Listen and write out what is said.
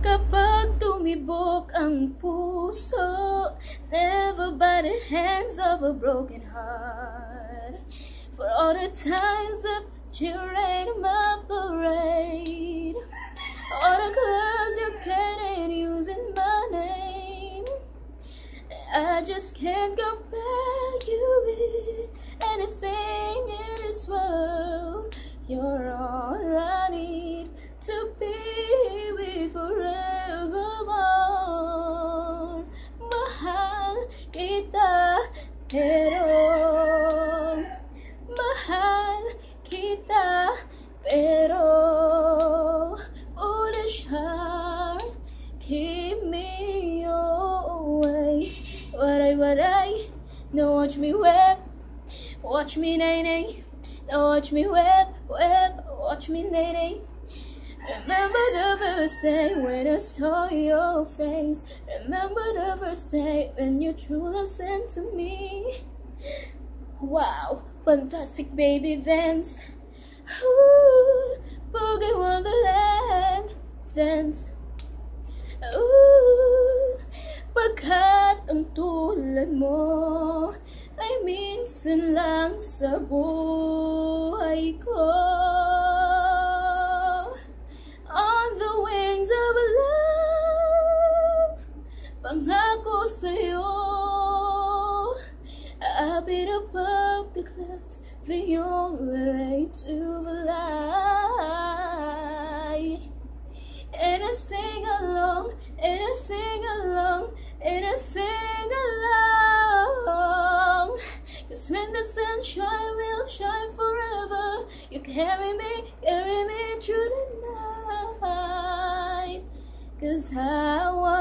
Kapag tumibok ang puso Never by the hands of a broken heart. For all the times that you rain my parade All the clubs you can't use in my name I just can't compare you with pero Mahal kita pero keep me away Waray waray Don't watch me weep Watch me nae nae Don't watch me weep weep Watch me nae nae Remember the first day when I saw your face. Remember the first day when your true love sent to me. Wow, fantastic baby dance. Ooh, boogie wonderland dance. Ooh, pagkat ang tulad mo ay minsan lang sa buhay ko. I'll above the clouds, the only way to fly. And I sing along, and I sing along, and I sing along. Cause when the sunshine will shine forever, you carry me, carry me through the night. Cause I want